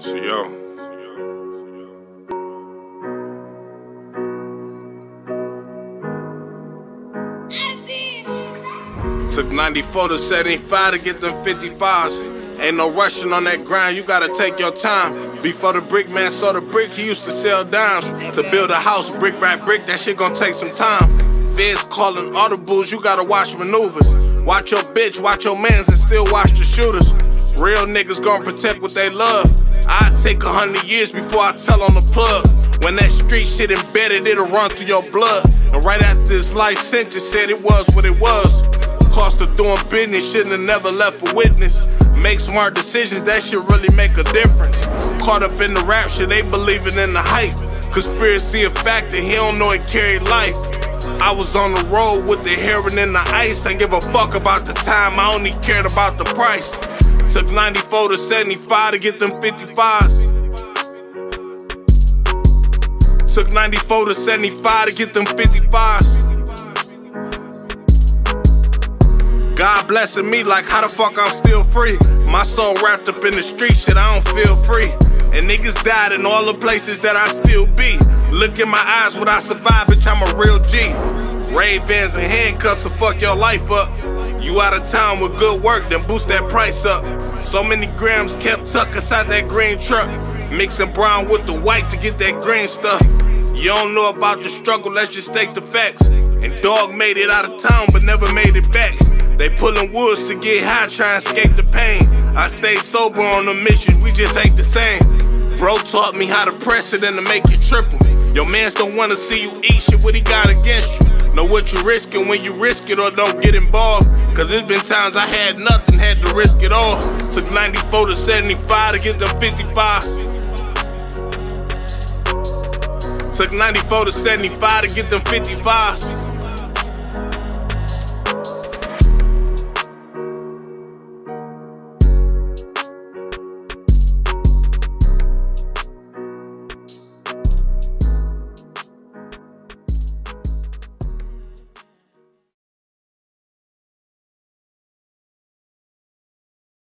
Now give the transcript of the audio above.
So yo. Took 94 to 75 to get them 55s. Ain't no rushing on that grind, you gotta take your time. Before the brick man saw the brick, he used to sell dimes. To build a house brick by brick, that shit gon' take some time. Feds calling audibles, you gotta watch maneuvers. Watch your bitch, watch your mans, and still watch the shooters. Real niggas gon' protect what they love. I take a hundred years before I tell on the plug. When that street shit embedded, it'll run through your blood. And right after this life sentence said it was what it was. Cost of doing business, shouldn't have never left a witness. Make smart decisions, that should really make a difference. Caught up in the rap shit, they believing in the hype. Conspiracy a factor, he don't know it carried life. I was on the road with the heroin and the ice. Ain't give a fuck about the time, I only cared about the price. Took 94 to 75 to get them 55s. Took 94 to 75 to get them 55s. God blessing me like how the fuck I'm still free. My soul wrapped up in the street shit, I don't feel free. And niggas died in all the places that I still be. Look in my eyes when I survive, bitch, I'm a real G. Ray Vans and handcuffs will fuck your life up. You out of town with good work, then boost that price up. So many grams kept tucked inside that green truck. Mixing brown with the white to get that green stuff. You don't know about the struggle, let's just state the facts. And dog made it out of town, but never made it back. They pulling woods to get high, try and escape the pain. I stay sober on the mission, we just ain't the same. Bro taught me how to press it and to make it triple. Your mans don't wanna see you eat shit, what he got against you? Know what you're risking when you risk it or don't get involved. Cause there's been times I had nothing, had to risk it all. Took 94 to 75 to get them 55. Took 94 to 75 to get them 55s.